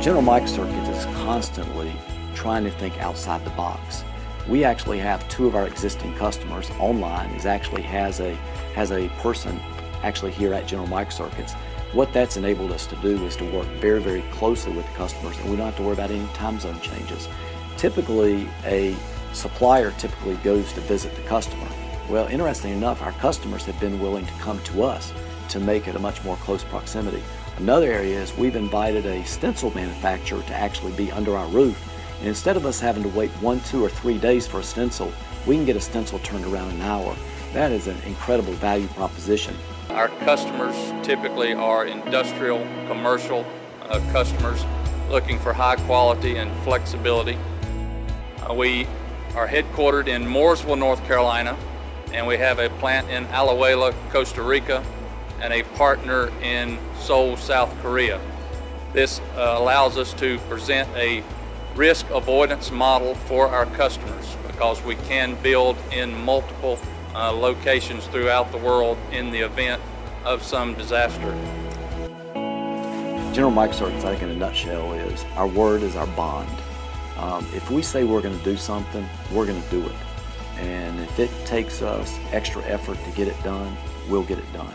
General Mike Microcircuits is constantly trying to think outside the box. We actually have two of our existing customers online is actually has a has a person actually here at General Mike Microcircuits. What that's enabled us to do is to work very, very closely with the customers and we don't have to worry about any time zone changes. Typically, a supplier typically goes to visit the customer. Well, interesting enough, our customers have been willing to come to us to make it a much more close proximity. Another area is we've invited a stencil manufacturer to actually be under our roof. And instead of us having to wait one, two, or three days for a stencil, we can get a stencil turned around in an hour. That is an incredible value proposition. Our customers typically are industrial, commercial uh, customers looking for high quality and flexibility. Uh, we are headquartered in Mooresville, North Carolina, and we have a plant in Alajuela, Costa Rica, and a partner in Seoul, South Korea. This uh, allows us to present a risk avoidance model for our customers because we can build in multiple uh, locations throughout the world in the event of some disaster. General I think in a nutshell, is our word is our bond. Um, if we say we're going to do something, we're going to do it. And if it takes us extra effort to get it done, we'll get it done.